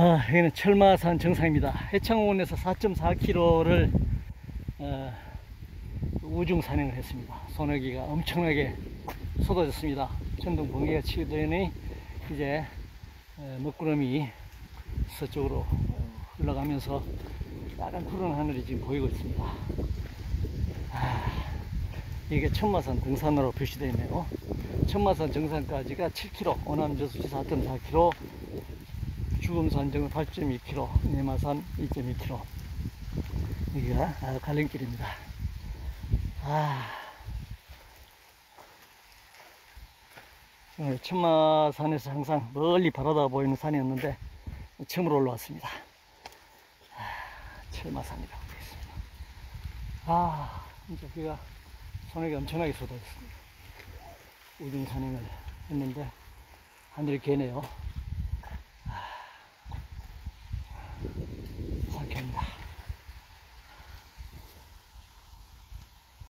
아, 여기는 철마산 정상입니다. 해창원에서 4.4km를 어, 우중 산행을 했습니다. 소나기가 엄청나게 쏟아졌습니다. 천둥 번개가 치더니 이제 어, 먹구름이 서쪽으로 어, 흘러가면서 약간 푸른 하늘이 지금 보이고 있습니다. 아, 이게 천마산 등산으로 표시되어 있네요. 천마산 정상까지가 7km, 오남저수지 4.4km, 주금산 정상 8.2km, 내마산 2.2km. 여기가 아, 갈림길입니다. 아, 천마산에서 항상 멀리 바라다 보이는 산이었는데 처음으로 올라왔습니다. 아, 철마산이라고 되어 있습니다. 아, 진짜 비가 소나기 엄청나게 쏟아졌습니다. 우중 산행을 했는데 하늘이 개네요. 아, 상쾌합니다.